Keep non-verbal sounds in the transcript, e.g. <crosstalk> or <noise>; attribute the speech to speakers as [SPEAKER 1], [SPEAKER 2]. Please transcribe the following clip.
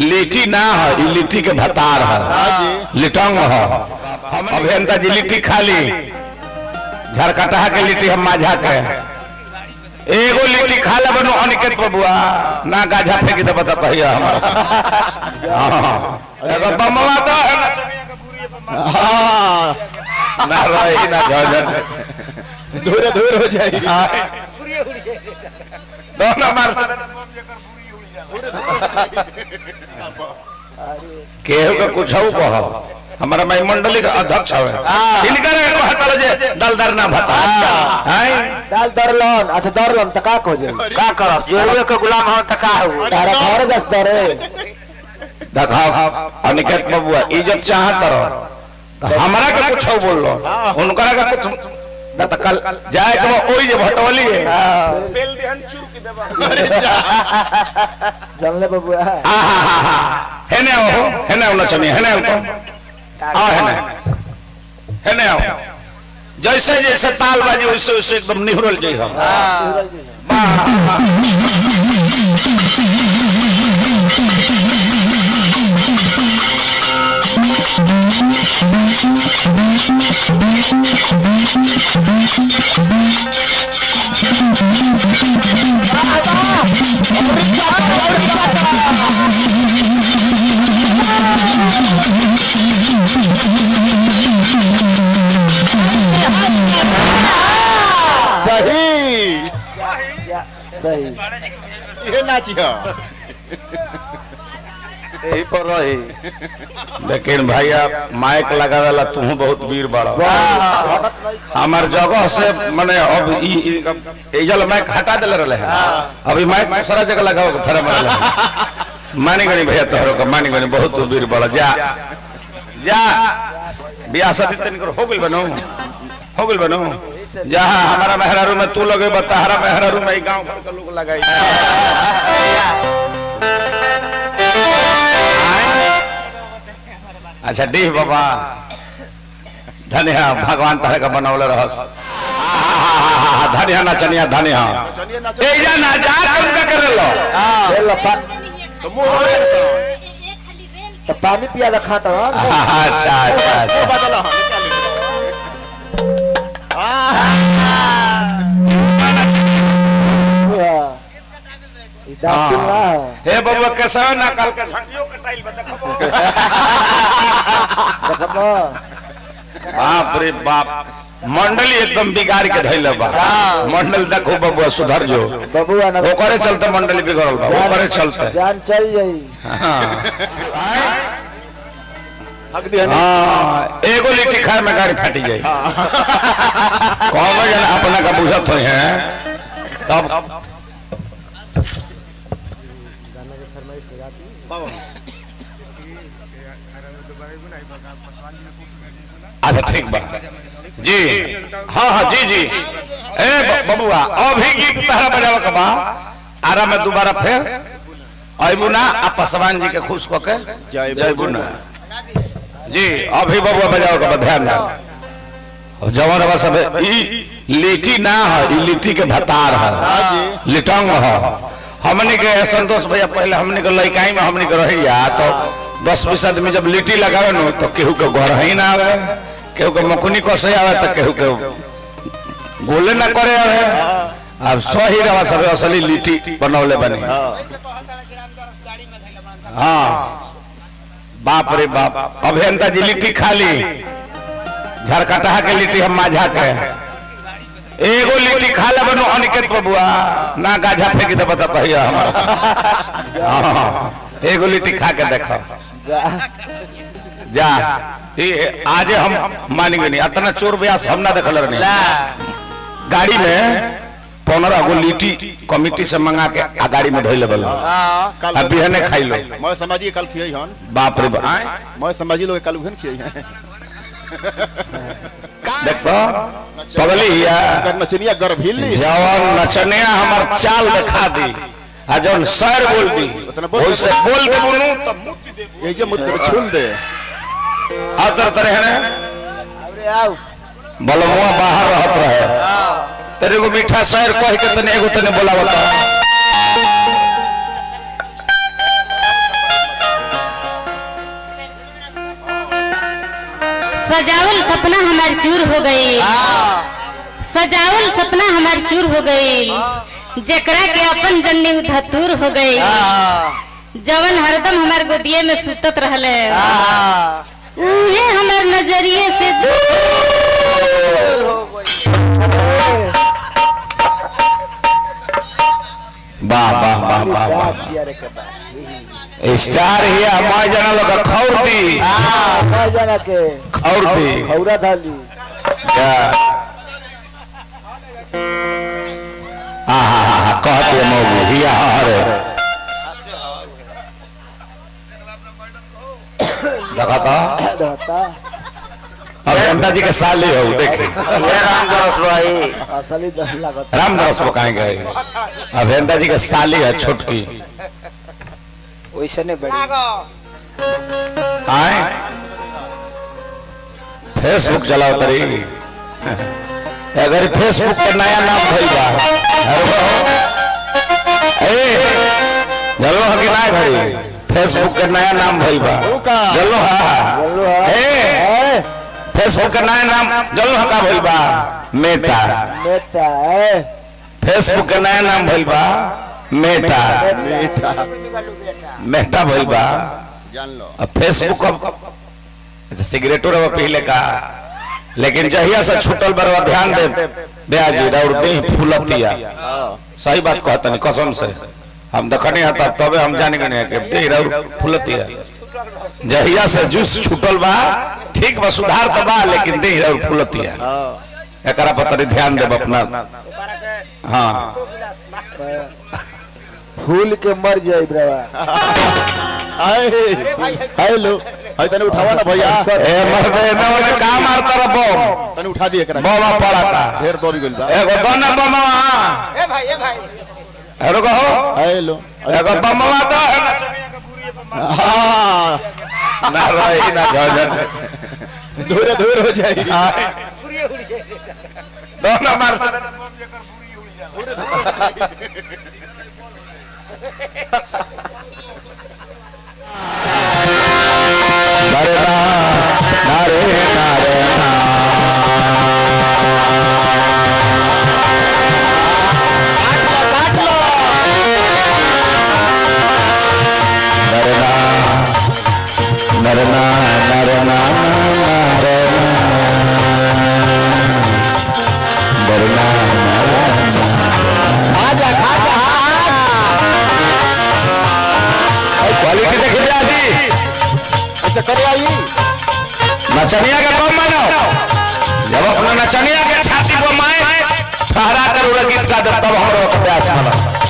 [SPEAKER 1] लिट्टी ना है लिट्टी के भतार है। लिटंग है। हम अभियंता जी लिट्टी खा ली। झरकटहा के लिट्टी हम माझा के। एगो लिट्टी खा ले बनो अनिकेत बबुआ ना गाझा फेंकी दे बता हमरा। हाँ। एगो बमवा तो है। ना रही ना झझट।
[SPEAKER 2] धूर धूर हो जाएगी
[SPEAKER 1] दोनों मार केहू के कुछ कह हमारा माई मंडली का अध्यक्ष इनकर जे दलदर ना भता हैं?
[SPEAKER 3] दाल दरलन अच्छा दरलन त का कहो जे
[SPEAKER 4] का करब जेरुए के गुलाम हो त का हो
[SPEAKER 3] तारा घर जस दरे
[SPEAKER 1] दिखाओ अनिकेत बबुआ इज़्ज़त चाहत रहो। तो हमरा के कुछ बोल लो। उनकरा के कुछ ना तो कल जाए के ओई जे भटवली है।
[SPEAKER 3] जानले बबुआ।
[SPEAKER 1] आहा हेने आओ हेने आओ नचनी हेने आओ तो आ हेने हेने आओ जैसे जैसे ताल बाजी वैसे वैसे एकदम निहुरल जाइ हम
[SPEAKER 2] सही
[SPEAKER 3] सही।
[SPEAKER 2] ये नाची हो।
[SPEAKER 4] यही पर रही।
[SPEAKER 1] लेकिन भैया माइक लगावेला तू बहुत वीर बड़ा। हमार जगह से माने अब ई- माइक हटा देले रहले है। अभी माइक दूसरा जगह लगाओ फेरा <laughs> मानी गनी भैया तोहरो का मानी गनी बहुत वीर बड़ा। जा। जा। बियाह शादी तनिकर हो गइल बनो। हो गइल बनो। जहाँ हमारा मेहरारू में तू लगे बताहरा मेहरारू में गाँव भर के लोग लगाई अच्छा डीह बाबा धन्य भगवान तरह का बनौले रहस धन्य नचनिया धन्य
[SPEAKER 2] चलिए नाचो
[SPEAKER 1] ए जा ना जा कम का करे लो
[SPEAKER 3] ले लो पा
[SPEAKER 2] तो मुँह धोए तो
[SPEAKER 3] पानी पिया द खाता
[SPEAKER 1] अच्छा अच्छा अच्छा कैसा ना कल के झटियो के टाइल बता
[SPEAKER 3] देखबो
[SPEAKER 1] बाप रे बाप। मंडली एकदम बिगाड़ के धैले बा। मंडल देखो बबुआ सुधर जो
[SPEAKER 3] बबुआ ना
[SPEAKER 1] ओकरे चलते मंडली बिगड़ल बा ओकरे चलते।
[SPEAKER 3] जान चल जाई।
[SPEAKER 2] हक दिया नहीं
[SPEAKER 1] हाँ एगो लिट्टी खाए में गाड़ी फटी जाई। कौन जन अपना का बुझत है तब अच्छा ठीक बा जी हाँ हाँ जी जी ए बबुआ अभी गीत तारा बजावा के बा आरा में दोबारा फिर अबू ना आ पसवान जी के खुश को के
[SPEAKER 2] जय
[SPEAKER 1] बुना जी अभी बबुआ बजाओ के बा ध्यान और जवान रवा सब ई लिट्टी ना है ई लिट्टी के भतार है लिटंग है हमने के संतोष भैया, पहले हमने के लइकाई में हमने के रहिया तो दस बीस आदमी जब लिट्टी लगावे नो तो केहू के घर ही ना आवे, केहू के मकुनी कसे आवे तो केहू के गोले ना करे आवे। अब सो ही सब असली लिट्टी बनौले बनी। हाँ। बाप रे बाप, अभियंता जी लिट्टी खा ली के लिट्टी हम माझा के। एगो लिट्टी खा ले बनो अनिकेत बबुआ ना गाझा फेंकी दे बता कहिया हमरा हाँ, एगो लिट्टी खा के देखो। जा ये आज हम मान गए नहीं इतना चोर ब्यास हम ना देखल रहनी गाड़ी में पंद्रह गो लिट्टी कमिटी से मंगा के आ गाड़ी में धोइले बल
[SPEAKER 2] कल
[SPEAKER 1] अब बिहने खाई लो।
[SPEAKER 2] मैं समाजी कल खियाई हन।
[SPEAKER 1] बाप रे बाप?
[SPEAKER 2] मैं समाजी लोग कल उहन खियाई हैं
[SPEAKER 1] देखो
[SPEAKER 2] नचनिया गर्भिली
[SPEAKER 1] जवन नचनिया हमार चाल दिखा दी आ जवन सर बोल दी
[SPEAKER 2] बोल
[SPEAKER 1] वैसे बोल दे बोलू तब
[SPEAKER 2] ये जो मुद्दे छुल दे।
[SPEAKER 1] तरह ने?
[SPEAKER 3] अरे आओ।
[SPEAKER 1] बलमुआ बाहर रहत रहे। तेरे को मीठा शहर कह के तने एगो तने बोलावता
[SPEAKER 5] सजावल सपना हमार चूर हो गई। सजावल सपना हमार चूर हो गई। जेकरा के अपन जन्नी धतूर हो गई। जवन हरदम हमार गोदिये में सुतत रहले। उहे हमार नज़रिए से
[SPEAKER 1] वाह वाह वाह वाह वाह
[SPEAKER 3] चियारे
[SPEAKER 1] स्टार हिया मैं जाना लोग खौर दी
[SPEAKER 3] हाँ मैं के।
[SPEAKER 1] खौर दी
[SPEAKER 3] खौरा थाली
[SPEAKER 1] हाँ हाँ हाँ हाँ कहते मऊ हिया हरे देखा था
[SPEAKER 3] रहता
[SPEAKER 1] अभियंता जी के साली हो देखे
[SPEAKER 4] ये राम दरस भाई
[SPEAKER 3] असली दही लागत।
[SPEAKER 1] राम दास को कहेंगे अभियंता जी के साली है छोटकी।
[SPEAKER 3] वैसे नहीं बड़ी।
[SPEAKER 1] आए? फेसबुक चलाओ तरी। <laughs> अगर फेसबुक के नया नाम भइल बा जलो हकी ना घड़ी। फेसबुक के नया नाम भइल बा जलो हा।
[SPEAKER 3] हा।
[SPEAKER 1] फेसबुक के नया नाम जलो हका भइल बा? मेटा।
[SPEAKER 3] ए।
[SPEAKER 1] फेसबुक के नया नाम भइल बा? मेटा।
[SPEAKER 2] बेटा
[SPEAKER 1] मेटा भइल बा?
[SPEAKER 2] जान लो
[SPEAKER 1] फेसबुक अब अच्छा सिगरेटो रवा पहले का। लेकिन जहिया से छूटल बरवा ध्यान दे। ब्याजी और देह फूलतिया। सही बात कहता नहीं कसम से। हम देखने आता तबे हम जाने गने के देह और फूलतिया। जहिया से जूस छूटल बा ठीक बा सुधार तो बा लेकिन देह और फूलतिया। एकरा पर तनी ध्यान देब अपना। हाँ।
[SPEAKER 3] फूल के मर जाए ब्रवा। <laughs>
[SPEAKER 2] आए। हेलो हाय तने उठावा ना भैया।
[SPEAKER 1] ए मर्दे न ओने का मारता रे बम?
[SPEAKER 2] तने उठा दिए करा।
[SPEAKER 1] बम पड़ा था।
[SPEAKER 2] ढेर दो भी गइल बा
[SPEAKER 1] एगो बना बम ए भाई ए भाई। रुको
[SPEAKER 2] हेलो
[SPEAKER 1] एगो बमवा तो
[SPEAKER 2] हाँ।
[SPEAKER 1] ना रही ना झझट
[SPEAKER 2] दूर दूर हो जाई
[SPEAKER 1] दोनों मार। नारे
[SPEAKER 2] अच्छा आई
[SPEAKER 1] नचनिया के बम मानो जब अपना नचनिया के छाती को माए ठहरा कर गीत का तब हम अभ्यास मानो